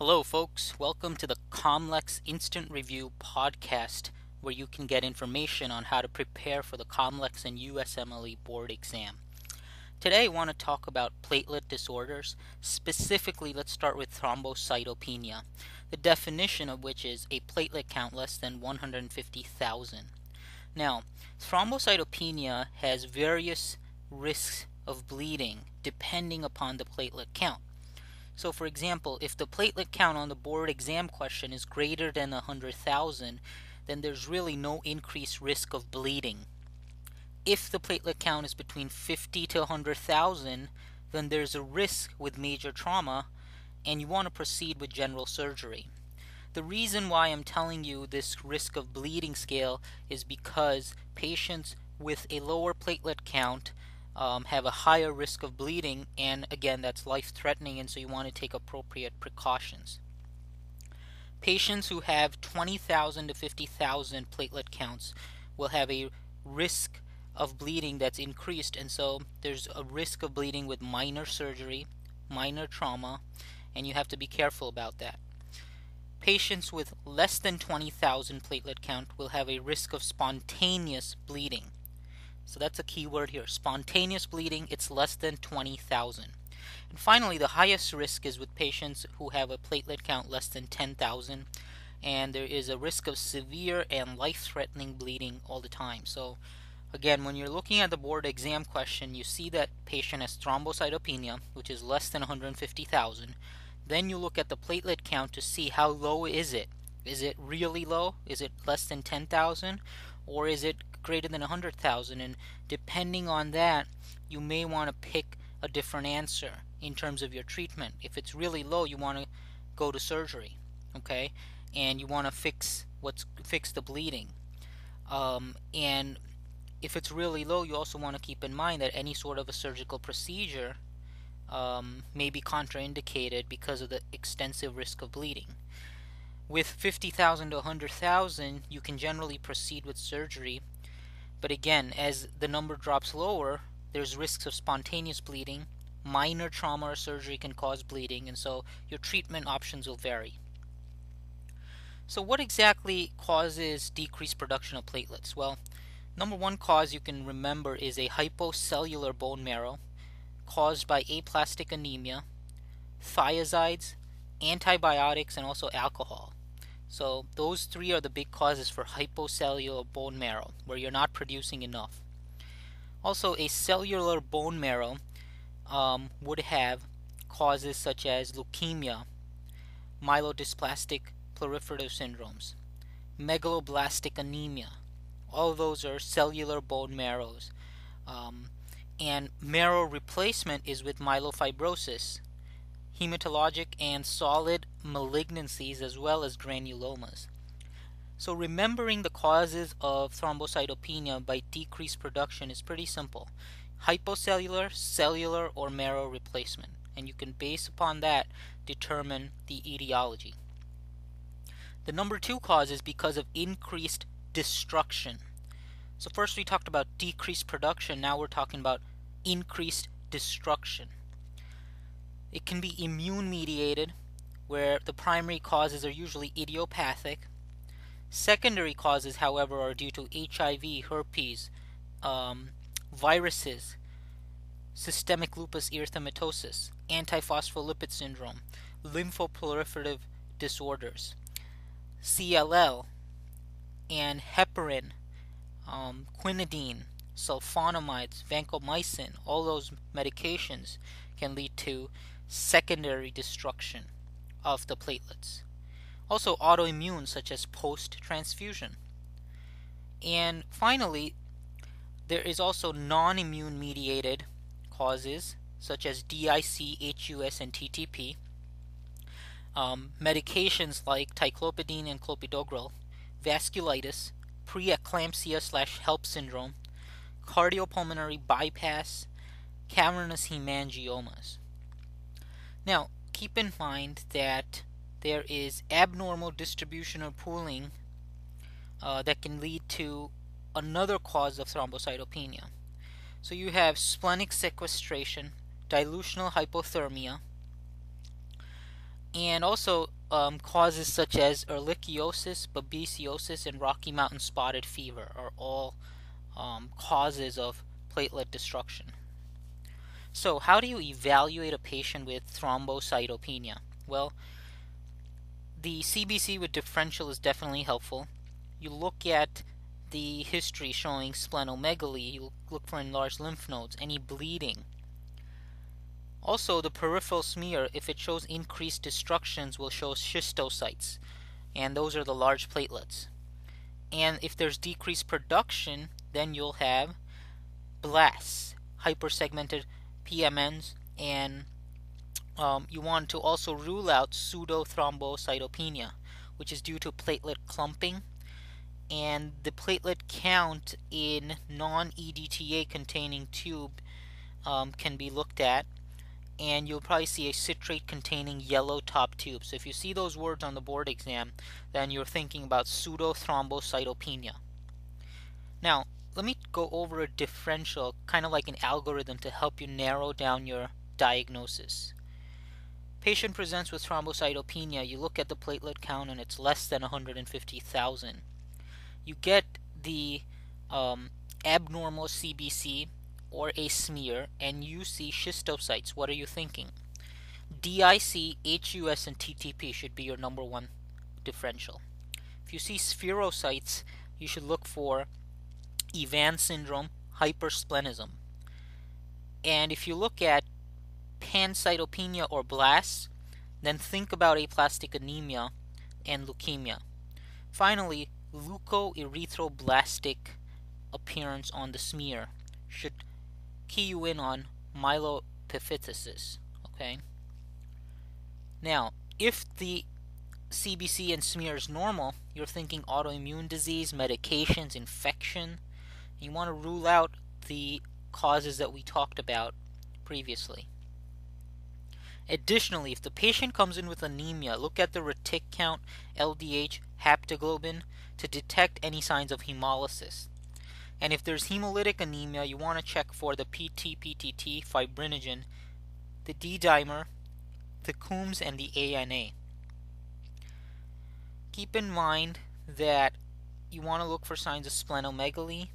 Hello, folks. Welcome to the Comlex Instant Review podcast, where you can get information on how to prepare for the Comlex and USMLE board exam. Today, I want to talk about platelet disorders. Specifically, let's start with thrombocytopenia, the definition of which is a platelet count less than 150,000. Now, thrombocytopenia has various risks of bleeding depending upon the platelet count. So for example, if the platelet count on the board exam question is greater than 100,000, then there's really no increased risk of bleeding. If the platelet count is between 50 to 100,000, then there's a risk with major trauma and you want to proceed with general surgery. The reason why I'm telling you this risk of bleeding scale is because patients with a lower platelet count um, have a higher risk of bleeding, and again, that's life threatening, and so you want to take appropriate precautions. Patients who have 20,000 to 50,000 platelet counts will have a risk of bleeding that's increased, and so there's a risk of bleeding with minor surgery, minor trauma, and you have to be careful about that. Patients with less than 20,000 platelet count will have a risk of spontaneous bleeding. So that's a key word here. Spontaneous bleeding, it's less than 20,000. And finally, the highest risk is with patients who have a platelet count less than 10,000 and there is a risk of severe and life-threatening bleeding all the time. So again, when you're looking at the board exam question, you see that patient has thrombocytopenia, which is less than 150,000. Then you look at the platelet count to see how low is it. Is it really low? Is it less than 10,000? Or is it greater than 100,000 and depending on that you may want to pick a different answer in terms of your treatment. If it's really low you want to go to surgery okay and you want to fix what's fix the bleeding um, and if it's really low you also want to keep in mind that any sort of a surgical procedure um, may be contraindicated because of the extensive risk of bleeding. With 50,000 to 100,000, you can generally proceed with surgery but again, as the number drops lower, there's risks of spontaneous bleeding, minor trauma or surgery can cause bleeding, and so your treatment options will vary. So what exactly causes decreased production of platelets? Well, number one cause you can remember is a hypocellular bone marrow caused by aplastic anemia, thiazides, antibiotics, and also alcohol. So those three are the big causes for hypocellular bone marrow, where you're not producing enough. Also, a cellular bone marrow um, would have causes such as leukemia, myelodysplastic proliferative syndromes, megaloblastic anemia. All those are cellular bone marrows. Um, and marrow replacement is with myelofibrosis, hematologic and solid malignancies as well as granulomas. So remembering the causes of thrombocytopenia by decreased production is pretty simple. Hypocellular, cellular, or marrow replacement. And you can base upon that determine the etiology. The number two cause is because of increased destruction. So first we talked about decreased production, now we're talking about increased destruction. It can be immune mediated, where the primary causes are usually idiopathic. Secondary causes, however, are due to HIV, herpes, um, viruses, systemic lupus erythematosus, antiphospholipid syndrome, lymphoproliferative disorders, CLL, and heparin, um, quinidine, sulfonamides, vancomycin, all those medications can lead to secondary destruction of the platelets. Also, autoimmune, such as post transfusion. And finally, there is also non immune mediated causes, such as DIC, HUS, and TTP. Um, medications like ticlopidine and clopidogrel, vasculitis, preeclampsia slash HELLP syndrome, cardiopulmonary bypass, cavernous hemangiomas. Now, keep in mind that there is abnormal distribution or pooling uh, that can lead to another cause of thrombocytopenia. So you have splenic sequestration, dilutional hypothermia, and also um, causes such as ehrlichiosis, babesiosis, and Rocky Mountain spotted fever are all um, causes of platelet destruction. So, how do you evaluate a patient with thrombocytopenia? Well, the CBC with differential is definitely helpful. You look at the history showing splenomegaly, you look for enlarged lymph nodes, any bleeding. Also, the peripheral smear, if it shows increased destructions, will show schistocytes, and those are the large platelets. And if there's decreased production, then you'll have blasts, hypersegmented PMNs, and um, you want to also rule out pseudothrombocytopenia, which is due to platelet clumping. And the platelet count in non EDTA containing tube um, can be looked at. And you'll probably see a citrate containing yellow top tube. So if you see those words on the board exam, then you're thinking about pseudothrombocytopenia. Now, let me go over a differential, kind of like an algorithm to help you narrow down your diagnosis. Patient presents with thrombocytopenia. You look at the platelet count and it's less than 150,000. You get the um, abnormal CBC or a smear and you see schistocytes. What are you thinking? DIC, HUS, and TTP should be your number one differential. If you see spherocytes, you should look for Evans syndrome, hypersplenism. And if you look at pancytopenia or blasts, then think about aplastic anemia and leukemia. Finally, leukoerythroblastic appearance on the smear should key you in on myelophthisis. Okay. Now, if the CBC and smear is normal, you're thinking autoimmune disease, medications, infection. You want to rule out the causes that we talked about previously. Additionally, if the patient comes in with anemia, look at the retic count, LDH, haptoglobin to detect any signs of hemolysis. And if there's hemolytic anemia, you want to check for the PT-PTT, fibrinogen, the D-dimer, the Coombs, and the ANA. Keep in mind that you want to look for signs of splenomegaly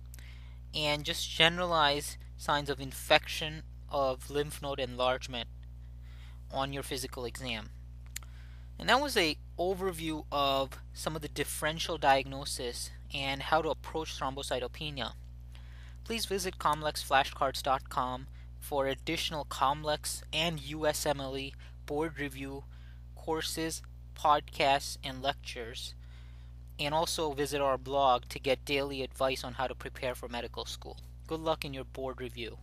and just generalize signs of infection of lymph node enlargement on your physical exam. And that was a overview of some of the differential diagnosis and how to approach thrombocytopenia. Please visit comlexflashcards.com for additional Comlex and USMLE board review courses, podcasts, and lectures. And also visit our blog to get daily advice on how to prepare for medical school. Good luck in your board review.